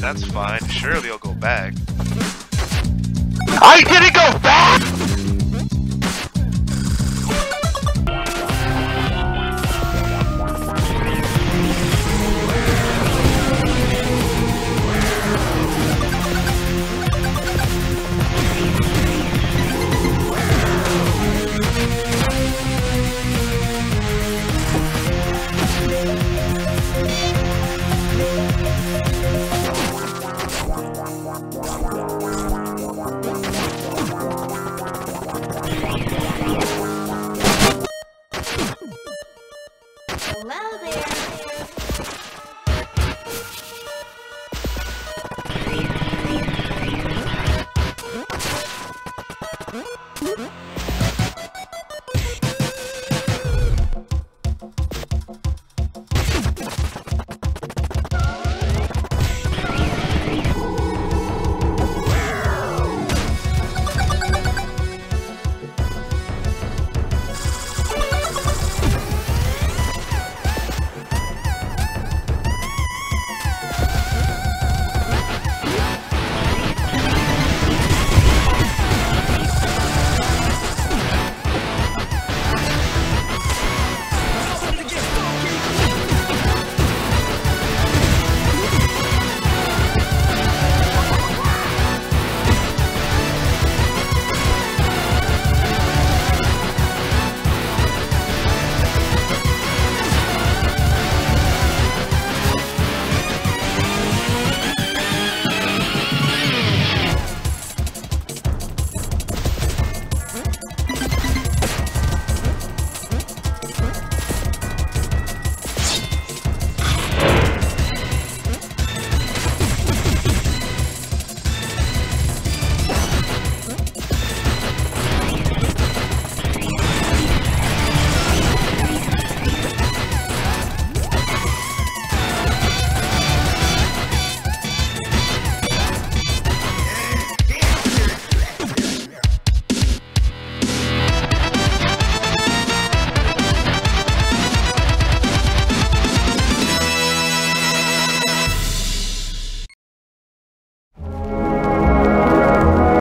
That's fine. Surely I'll go back. I didn't go back! Hello there.